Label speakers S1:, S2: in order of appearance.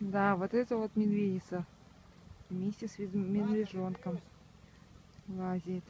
S1: Да, вот это вот медведица вместе с медвежонком лазит.